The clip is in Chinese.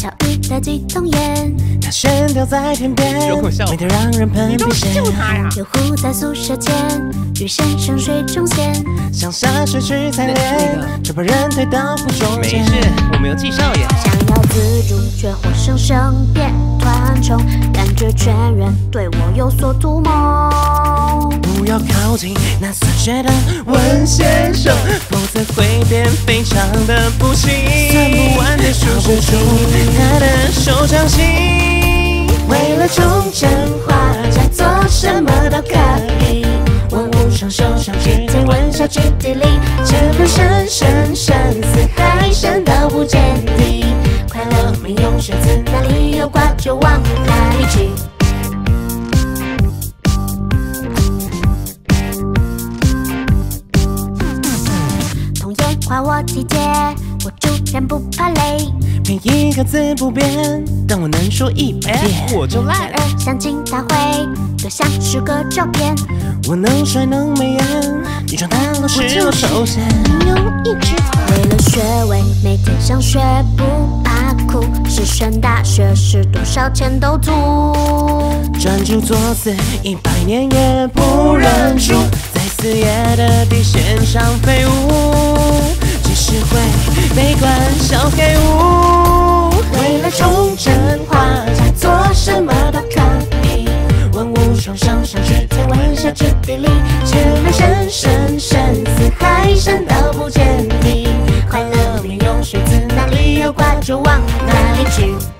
一天，巧遇的几筒烟，它悬吊在天边，美得让人喷鼻血。游湖在宿舍前，雨声声水中现，想下水去采莲，却把人推到湖中间。没事，我没有纪少爷。想要自主，却活生生变团宠，感觉全员对我有所图谋。不要靠近那洒血的文先生，否则会变非常的不幸。算不完的数不出他的手掌心。为了冲成画家，做什么都可以。我无双手上肢体，文下肢体里，这份生生生死海深到不见底。快乐没有选择，哪里有挂就往哪里去。夸我体贴，我主人不怕累。每一个字不变，但我能说一百遍。我就烂然。而相亲大会，就像是个照片。我能帅能美颜，你长大佬是我首选。用一枝花。为了学位，每天上学不怕苦。是选大学是多少钱都足。专注作死，一百年也不上上指天玩笑之地里，却问深深深似海深到不见底。快乐命由谁自哪里又挂着往哪里去？